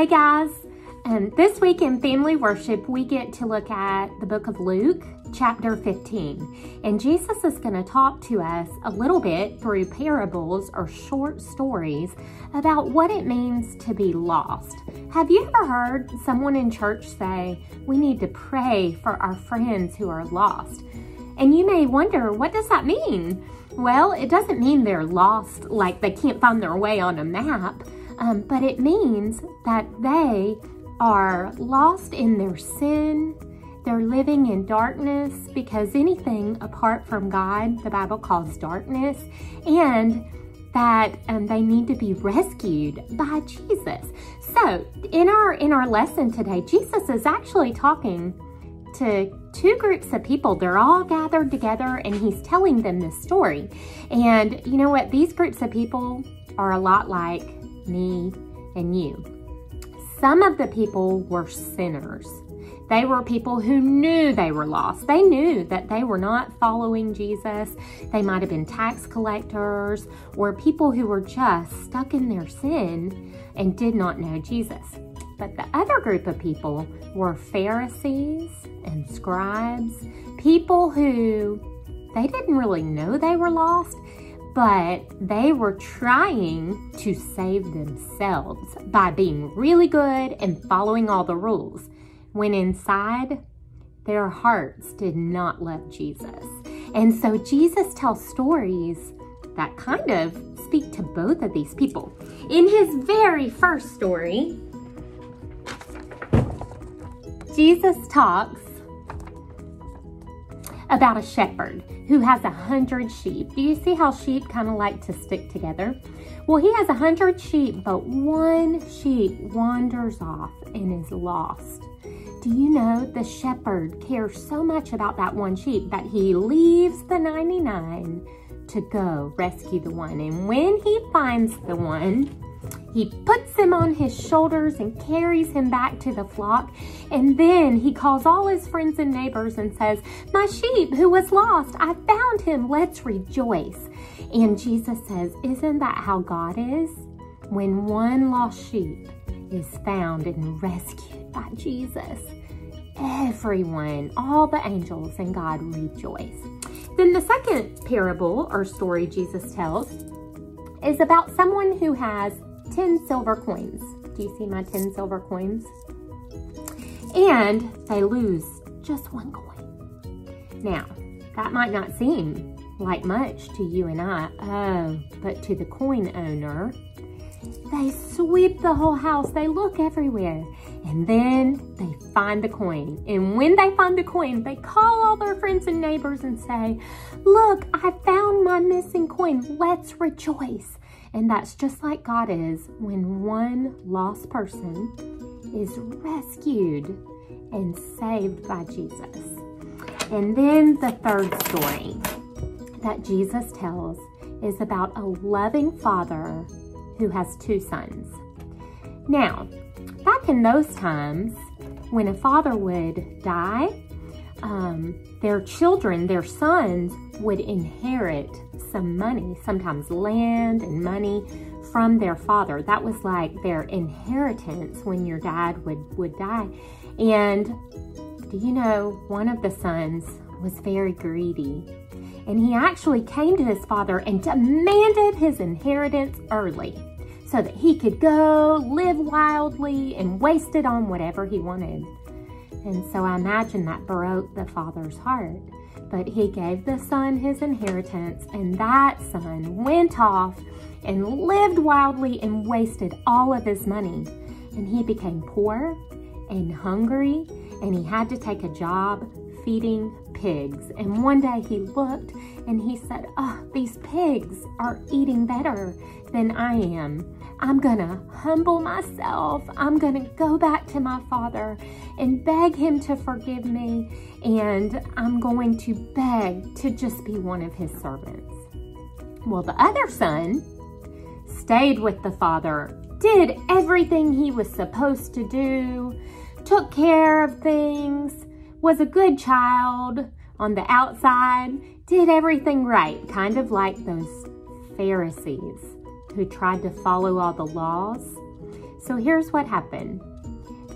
Hey guys, um, this week in Family Worship, we get to look at the book of Luke, chapter 15. And Jesus is going to talk to us a little bit through parables or short stories about what it means to be lost. Have you ever heard someone in church say, we need to pray for our friends who are lost? And you may wonder, what does that mean? Well, it doesn't mean they're lost like they can't find their way on a map um, but it means that they are lost in their sin. They're living in darkness because anything apart from God, the Bible calls darkness, and that um, they need to be rescued by Jesus. So in our in our lesson today, Jesus is actually talking to two groups of people. They're all gathered together and he's telling them this story. And you know what? These groups of people are a lot like me, and you. Some of the people were sinners. They were people who knew they were lost. They knew that they were not following Jesus. They might have been tax collectors or people who were just stuck in their sin and did not know Jesus. But the other group of people were Pharisees and scribes, people who they didn't really know they were lost but they were trying to save themselves by being really good and following all the rules, when inside, their hearts did not love Jesus. And so Jesus tells stories that kind of speak to both of these people. In his very first story, Jesus talks about a shepherd who has a hundred sheep. Do you see how sheep kind of like to stick together? Well, he has a hundred sheep, but one sheep wanders off and is lost. Do you know the shepherd cares so much about that one sheep that he leaves the 99 to go rescue the one. And when he finds the one, he puts him on his shoulders and carries him back to the flock. And then he calls all his friends and neighbors and says, My sheep who was lost, I found him. Let's rejoice. And Jesus says, Isn't that how God is? When one lost sheep is found and rescued by Jesus, everyone, all the angels and God rejoice. Then the second parable or story Jesus tells is about someone who has 10 silver coins. Do you see my 10 silver coins? And they lose just one coin. Now, that might not seem like much to you and I. Oh, but to the coin owner, they sweep the whole house. They look everywhere. And then they find the coin. And when they find the coin, they call all their friends and neighbors and say, Look, I found my missing coin. Let's rejoice. And that's just like God is when one lost person is rescued and saved by Jesus. And then the third story that Jesus tells is about a loving father who has two sons. Now, back in those times, when a father would die, um, their children, their sons, would inherit some money, sometimes land and money from their father. That was like their inheritance when your dad would, would die. And do you know, one of the sons was very greedy. And he actually came to his father and demanded his inheritance early so that he could go live wildly and waste it on whatever he wanted. And so I imagine that broke the father's heart. But he gave the son his inheritance, and that son went off and lived wildly and wasted all of his money. And he became poor and hungry, and he had to take a job feeding pigs. And one day he looked and he said, Oh, these pigs are eating better than I am. I'm gonna humble myself. I'm gonna go back to my father and beg him to forgive me. And I'm going to beg to just be one of his servants. Well, the other son stayed with the father, did everything he was supposed to do, took care of things, was a good child on the outside, did everything right, kind of like those Pharisees who tried to follow all the laws. So here's what happened.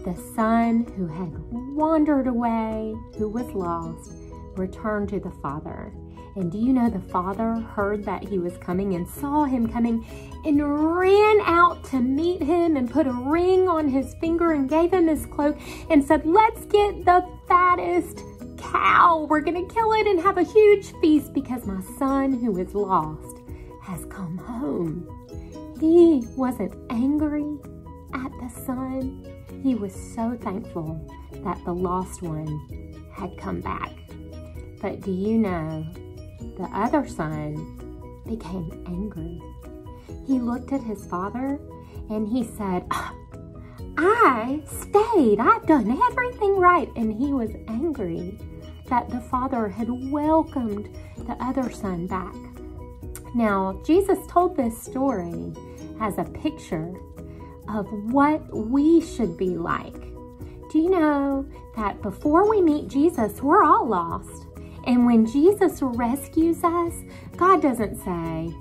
The son who had wandered away, who was lost, returned to the father. And do you know the father heard that he was coming and saw him coming and ran out to meet him and put a ring on his finger and gave him his cloak and said, Let's get the fattest cow. We're going to kill it and have a huge feast because my son who is lost has come home. He wasn't angry at the son. He was so thankful that the lost one had come back. But do you know the other son became angry. He looked at his father and he said, I stayed. I've done everything right. And he was angry that the father had welcomed the other son back. Now, Jesus told this story as a picture of what we should be like. Do you know that before we meet Jesus, we're all lost? And when Jesus rescues us, God doesn't say,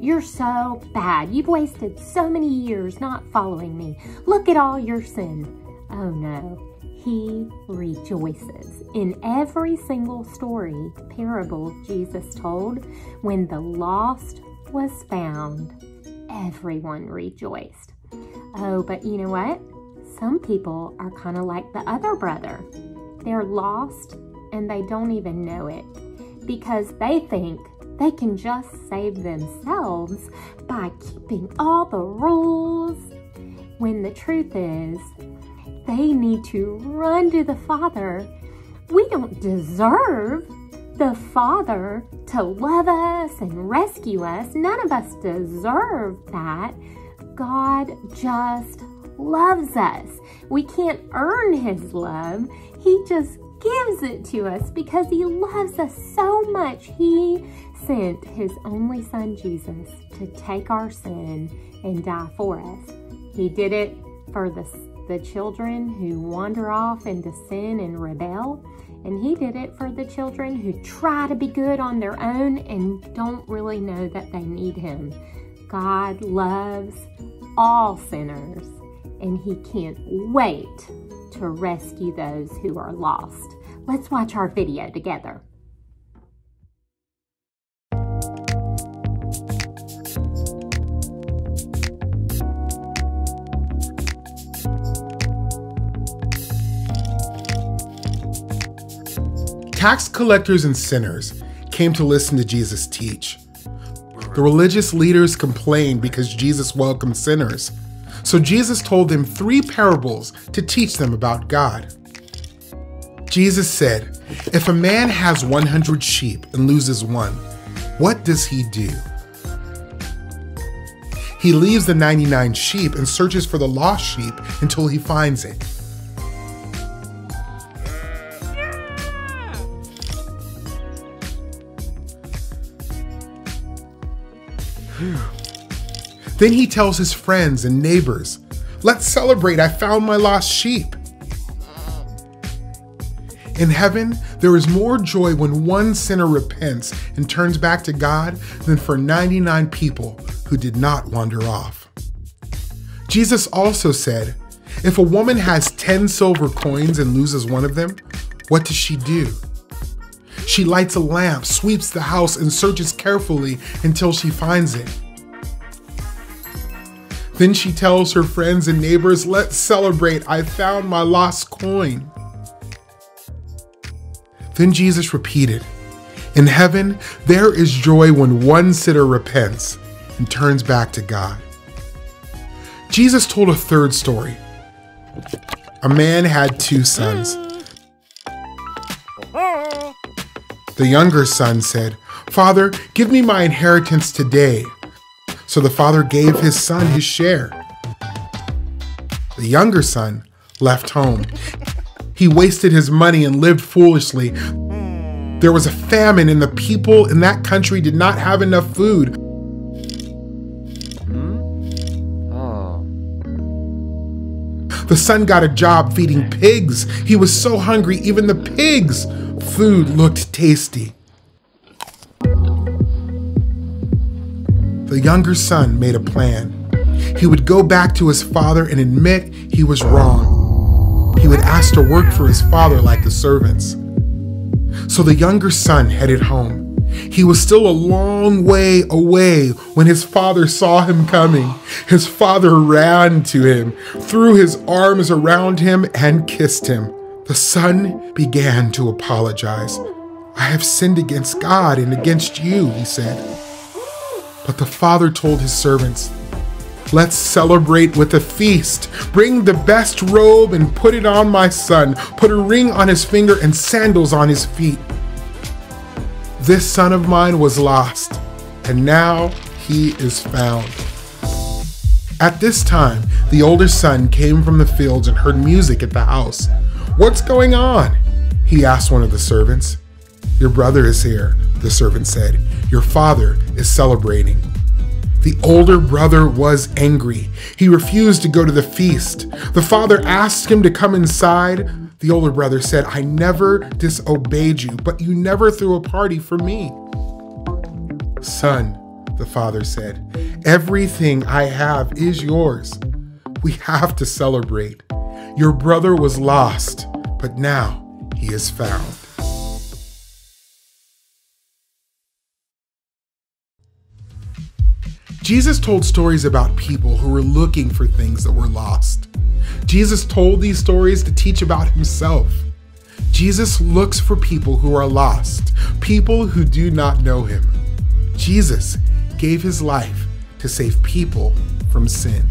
You're so bad. You've wasted so many years not following me. Look at all your sin. Oh no, He rejoices. In every single story, parable Jesus told, when the lost was found, everyone rejoiced. Oh, but you know what? Some people are kind of like the other brother. They're lost and they don't even know it because they think they can just save themselves by keeping all the rules. When the truth is, they need to run to the Father. We don't deserve the Father to love us and rescue us. None of us deserve that. God just loves us. We can't earn His love. He just gives it to us because he loves us so much. He sent his only son, Jesus, to take our sin and die for us. He did it for the, the children who wander off into sin and rebel. And he did it for the children who try to be good on their own and don't really know that they need him. God loves all sinners and he can't wait to rescue those who are lost. Let's watch our video together. Tax collectors and sinners came to listen to Jesus teach. The religious leaders complained because Jesus welcomed sinners. So Jesus told them three parables to teach them about God. Jesus said, If a man has 100 sheep and loses one, what does he do? He leaves the 99 sheep and searches for the lost sheep until he finds it. Then he tells his friends and neighbors, Let's celebrate, I found my lost sheep. In heaven, there is more joy when one sinner repents and turns back to God than for 99 people who did not wander off. Jesus also said, If a woman has 10 silver coins and loses one of them, what does she do? She lights a lamp, sweeps the house, and searches carefully until she finds it. Then she tells her friends and neighbors, Let's celebrate, I found my lost coin. Then Jesus repeated, In heaven, there is joy when one sinner repents and turns back to God. Jesus told a third story. A man had two sons. The younger son said, Father, give me my inheritance today. So the father gave his son his share. The younger son left home. He wasted his money and lived foolishly. There was a famine, and the people in that country did not have enough food. The son got a job feeding pigs. He was so hungry, even the pigs' food looked tasty. The younger son made a plan. he would go back to his father and admit he was wrong. He would ask to work for his father like the servants. So the younger son headed home. He was still a long way away when his father saw him coming. His father ran to him, threw his arms around him, and kissed him. The son began to apologize. I have sinned against God and against you, he said. But the father told his servants, Let's celebrate with a feast. Bring the best robe and put it on my son. Put a ring on his finger and sandals on his feet. This son of mine was lost, and now he is found. At this time, the older son came from the fields and heard music at the house. What's going on? He asked one of the servants. Your brother is here, the servant said. Your father is celebrating. The older brother was angry. He refused to go to the feast. The father asked him to come inside. The older brother said, I never disobeyed you, but you never threw a party for me. Son, the father said, everything I have is yours. We have to celebrate. Your brother was lost, but now he is found. Jesus told stories about people who were looking for things that were lost. Jesus told these stories to teach about himself. Jesus looks for people who are lost, people who do not know him. Jesus gave his life to save people from sin.